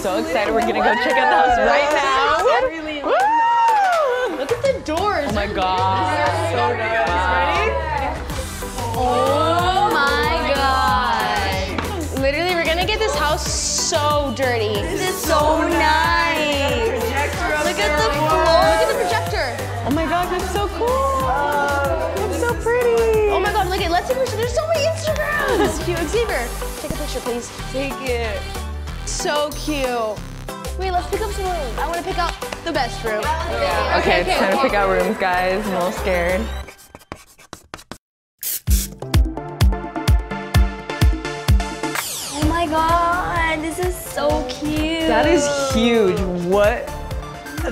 so excited. We're gonna go check out the house right now. Really Look at the doors. Oh my god. So nice. Ready? Oh, oh my god. Literally, we're gonna get this house so dirty. This is so nice. Look at the floor. Look at the projector. Oh my god, that's so cool. That's so pretty. Oh my god, look at let's take a picture. There's so many Instagrams. Cute. Xavier, take a picture, please. Take it. So cute. Wait, let's pick up some rooms. I want to pick out the best room. Okay, it's time to pick out rooms, guys. I'm a little scared. Oh my god, this is so cute. That is huge. What?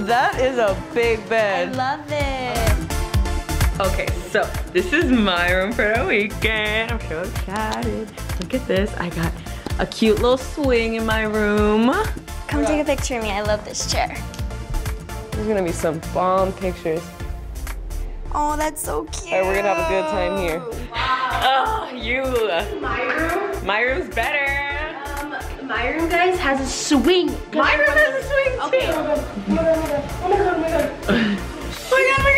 That is a big bed. I love it. Okay, so this is my room for the weekend. I'm so excited. Look at this. I got a cute little swing in my room. Come take a picture of me. I love this chair. There's gonna be some bomb pictures. Oh, that's so cute. All right, we're gonna have a good time here. Oh, you. My room, My room's better. um, my room, guys, has a swing. My room has a swing too. Okay. Oh my god, oh my god, oh my god. Oh my god, oh my god.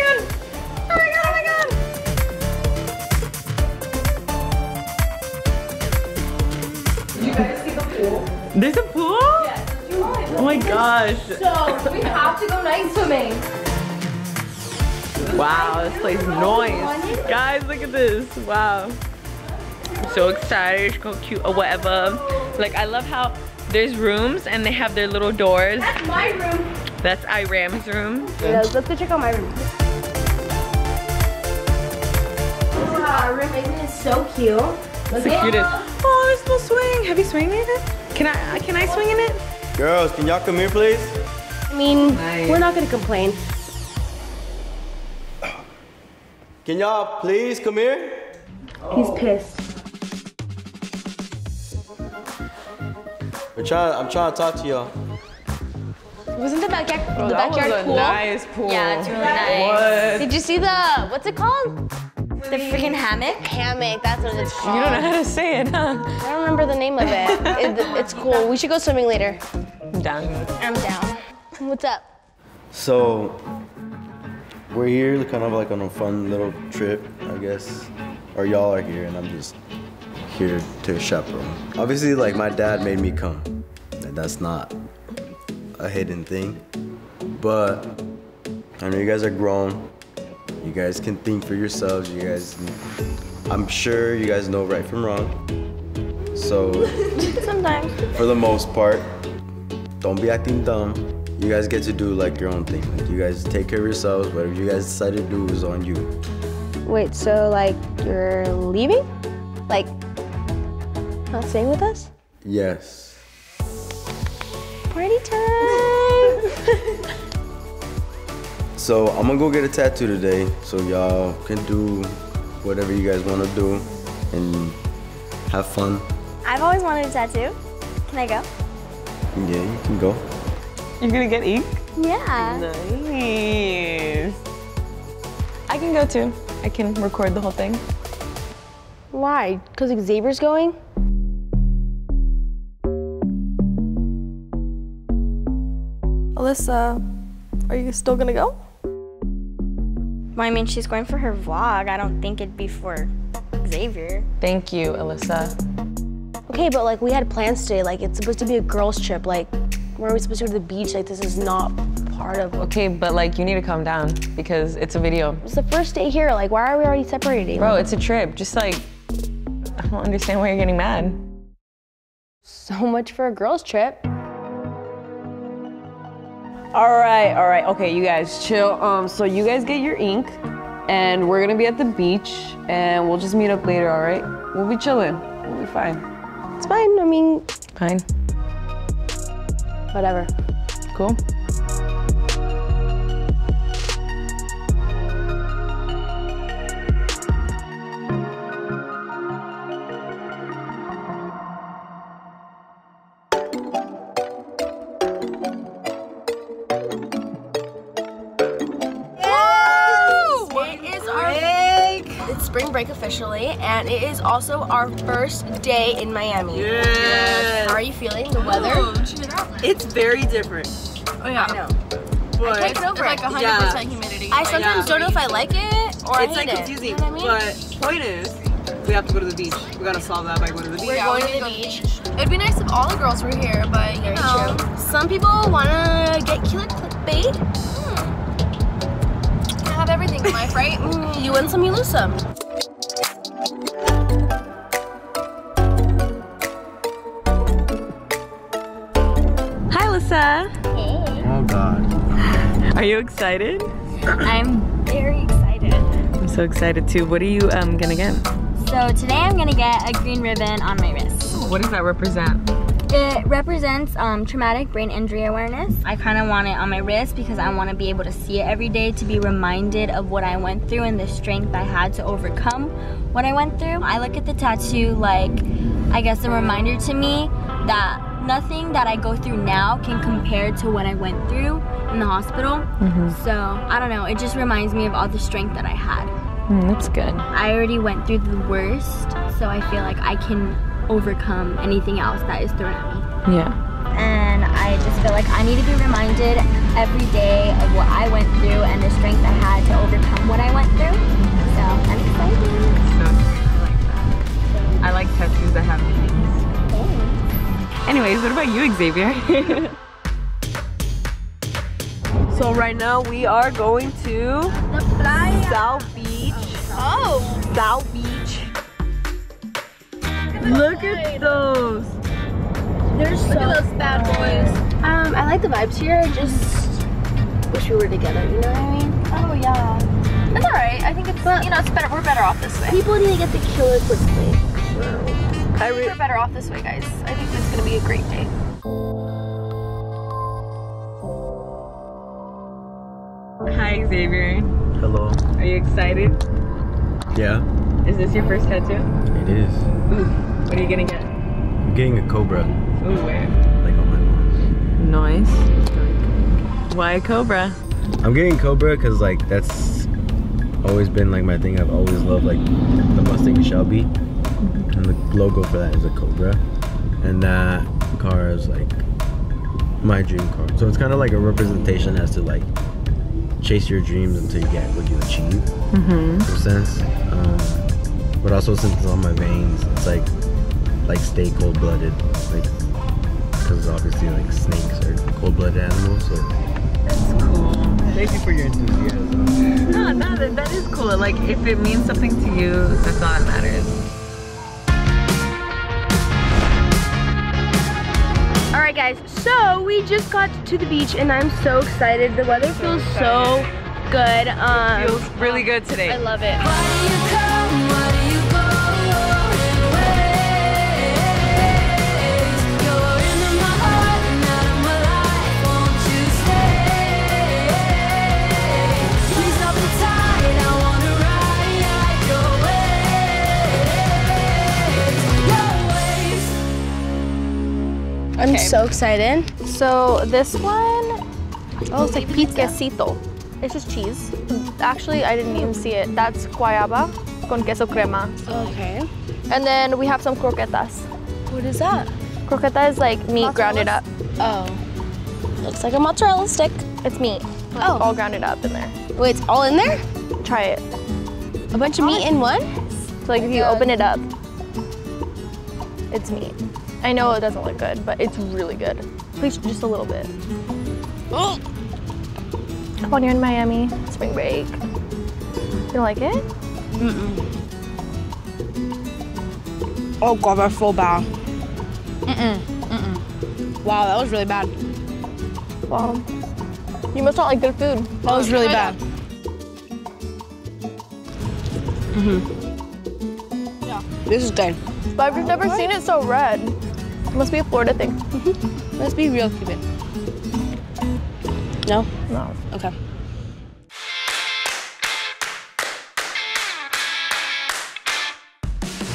There's a pool? Oh my gosh. So, we have to go night swimming. Wow, this place is noise. Guys, look at this. Wow. I'm so excited. Go cute or whatever. Like, I love how there's rooms and they have their little doors. That's my room. That's Airam's room. Yeah, let's go check out my room. Wow, our room isn't so cute? Look It's the cutest. Oh, there's a little swing. Have you swung in it? Can I, uh, can I swing in it? Girls, can y'all come here, please? I mean, Nice. we're not gonna complain. Can y'all please come here? He's pissed. We're trying. I'm trying to talk to y'all. Wasn't the backyard the Oh, that was a cool? nice pool. Yeah, it's really nice. What? Did you see the what's it called? The freaking hammock. Hammock. That's what it's called. You don't know how to say it, huh? I don't remember the name of it. it. It's cool. We should go swimming later. I'm done. I'm down. What's up? So we're here, kind of like on a fun little trip, I guess. Or y'all are here, and I'm just here to chaperone. Obviously, like my dad made me come. and That's not a hidden thing, but I know you guys are grown. You guys can think for yourselves. You guys, I'm sure you guys know right from wrong. So Sometimes. for the most part. Don't be acting dumb. You guys get to do like your own thing. Like you guys take care of yourselves. Whatever you guys decide to do is on you. Wait, so like you're leaving? Like not staying with us? Yes. Party time! So I'm gonna go get a tattoo today, so y'all can do whatever you guys want to do and have fun. I've always wanted a tattoo. Can I go? Yeah, you can go. You're gonna get ink? Yeah. Nice. I can go too. I can record the whole thing. Why? Because Xavier's going? Alyssa, are you still gonna go? Well, I mean, she's going for her vlog. I don't think it'd be for Xavier. Thank you, Alyssa. Okay, but like we had plans today. Like it's supposed to be a girls' trip. Like where are we supposed to go to the beach? Like this is not part of. Okay, but like you need to calm down because it's a video. It's the first day here. Like why are we already separating? Bro, it's a trip. Just like, I don't understand why you're getting mad. so much for a girls' trip. All right, all right. Okay, you guys chill. Um, so you guys get your ink, and we're gonna be at the beach, and we'll just meet up later. All right? We'll be chilling. We'll be fine. It's fine. I mean, Fine. whatever. Cool. Spring break officially, and it is also our first day in Miami. Yes. How are you feeling? The weather? It's very different. Oh yeah. I know. But Can't get over it. Yeah. humidity. I sometimes don't know if I like it or I it's hate like it. confusing. You know what I mean? But point is, we have to go to the beach. We gotta solve that by going to the beach. We're going to the beach. It'd be nice if all the girls were here, but you Very know. true. Some people want to get killer clickbait. Hmm. Can't have everything in life, right? You win some, you lose some. Hi, Lisa. Oh God. Are you excited? I'm very excited. I'm so excited too. What are you um gonna get? So today I'm gonna get a green ribbon on my wrist. What does that represent? It represents um, traumatic brain injury awareness. I kind of want it on my wrist because I want to be able to see it every day to be reminded of what I went through and the strength I had to overcome what I went through. I look at the tattoo like, I guess, a reminder to me that nothing that I go through now can compare to what I went through in the hospital. So I don't know, it just reminds me of all the strength that I had. Mm, that's good. I already went through the worst, so I feel like I can overcome anything else that is thrown at me. Yeah. And I just feel like I need to be reminded every day of what I went through and the strength I had to overcome what I went through. So I'm excited. So I like that. I like tattoos that have meanings. Anyways, what about you, Xavier? So right now we are going to the South Beach. Oh. South Beach. Look at those. They're so Look at those bad boys. Um, I like the vibes here. I just wish we were together. You know what I mean? Oh yeah. That's alright. I think it's you know it's better. We're better off this way. People need to get the killer quickly. I re- We're better off this way, guys. I think this is gonna be a great day. Hi, Xavier. Hello. Are you excited? Yeah, Is this your first tattoo? it is. Ooh, what are you gonna get? I'm getting a cobra, Ooh, where? like on my arm. Nice. Why a cobra? I'm getting cobra because like that's always been like my thing. I've always loved like the Mustang Shelby, and the logo for that is a cobra, and that car is like my dream car. So it's kind of like a representation as to like chase your dreams until you get what you achieve. Mm-hmm. in a sense. Um, but also since it's on my veins, it's like like stay cold blooded, like because obviously like snakes are cold blooded animals. So That's cool. thank you for your enthusiasm. No, no, that, that is cool. Like, if it means something to you, that's all that matters. Guys. So we just got to the beach, and I'm so excited. The weather feels so good. Um, Feels really good today. I love it. So excited. So this one, oh, it's like pizzecito. It's just cheese. Actually, I didn't even see it. That's guayaba con queso crema. Okay. And then we have some croquetas. What is that? Croqueta is like meat grounded up. Oh. Looks like a mozzarella stick. It's meat. Oh. All grounded up in there. Wait, it's all in there? Try it. A bunch of meat in one? So like if you open it up, it's meat. I know it doesn't look good, but it's really good. Please just a little bit. Oh. When you're in Miami, spring break. You like it? Oh god, that's so bad. Mm-mm. Mm-mm. Wow, that was really bad. Wow. you must not like good food. That was really bad. Mm-hmm. Yeah. This is good. But I've never seen it so red. It must be a Florida thing. Mm-hmm. Let's be real, Cuban. No? No. Okay.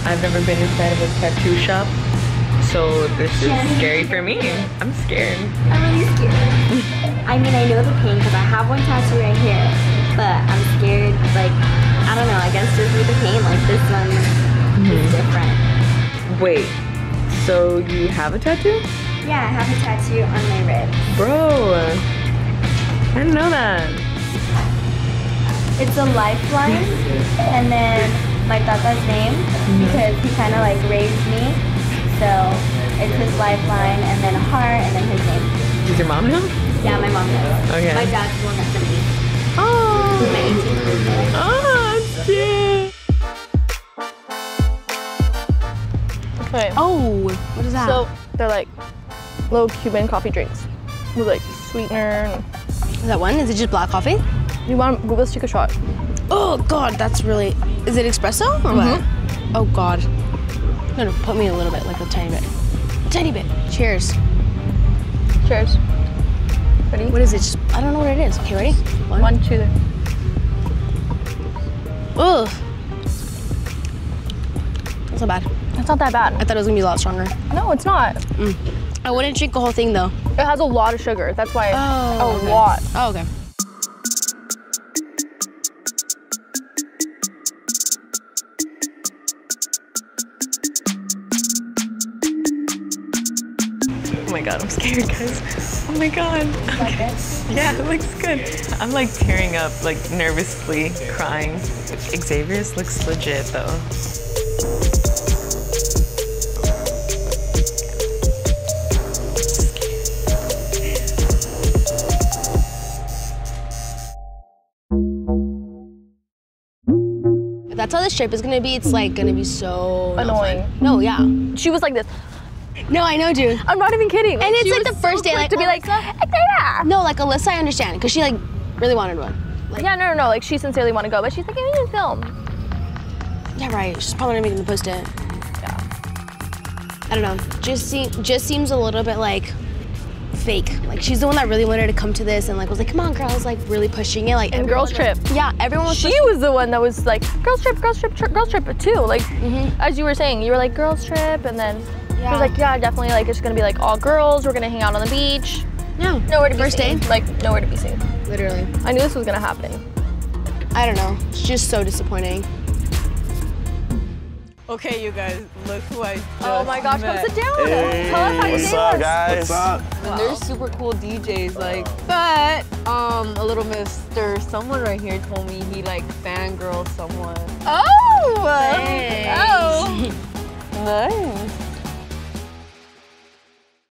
I've never been inside of a tattoo shop, so this is scary for me. I'm scared. I'm really scared. I mean, I know the pain because I have one tattoo right here, but I'm scared like I don't know, I guess just with the pain, like this one is mm-hmm. different. Wait, so you have a tattoo? Yeah, I have a tattoo on my rib. Bro, I didn't know that. It's a lifeline, and then my tata's name, mm-hmm. because he kind of like raised me. So it's his lifeline, and then a heart, and then his name. Does your mom know? Yeah, my mom does. Okay. My dad's the one that sent me. What is that? So they're like little Cuban coffee drinks with like sweetener. And is that one? Is it just black coffee? you want Google let's take a shot? Oh God, that's really. Is it espresso or what? Mm-hmm. Oh God. No, no, put me a little bit, like a tiny bit, a tiny bit. Cheers. Cheers. Ready? What is it? Just, I don't know what it is. Okay, ready? One. One, two, three. Ugh. That's not bad. It's not that bad. I thought it was gonna be a lot stronger. No, it's not. Mm. I wouldn't drink the whole thing though. It has a lot of sugar. That's why. Oh, a okay. lot. Oh, okay. Oh my god, I'm scared, guys. Oh my god. Okay. Yeah, it looks good. I'm like tearing up, like nervously crying. Xavier's looks legit though. That's how the strip is gonna be, it's like gonna be so Annoying. No, yeah. She was like this. No, I know, dude. I'm not even kidding. And it's like the first so day, like, to be like, yeah. No, like Alyssa, I understand, cause she like really wanted one. Like, Yeah, no, no, no. Like she sincerely want to go, but she's like, I need to film. Yeah, right. She's probably not even gonna post it. Yeah. I don't know. Just seem just seems a little bit like fake. Like she's the one that really wanted to come to this and like was like, come on, girls, like really pushing it. Like And girls was- trip. Yeah, everyone was. She pushing- was the one that was like, girls trip, girls trip, tri- girls trip but too. Like, Mm-hmm. as you were saying, you were like, girls trip, and then she was like, yeah, definitely. Like, it's gonna be like all girls. We're gonna hang out on the beach. No. Nowhere to be First seen. day? Like, nowhere to be seen. Literally. I knew this was gonna happen. I don't know. It's just so disappointing. Okay, you guys, look who I just Oh my gosh, come met. sit down. Tell us how your What's up, was. guys? What's up? And they're super cool DJs, like, but um, a little Mister, someone right here told me he like fangirl someone. Oh! Hey. Oh! Nice.